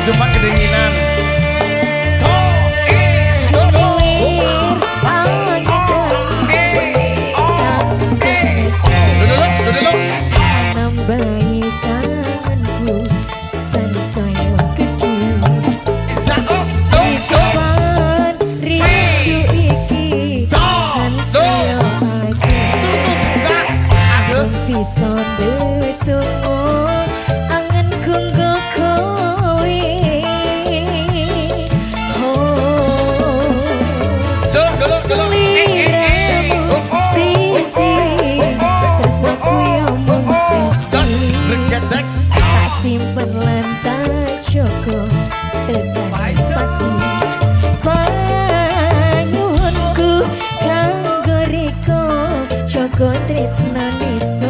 Jumpa ke dinginan Kau tresnani so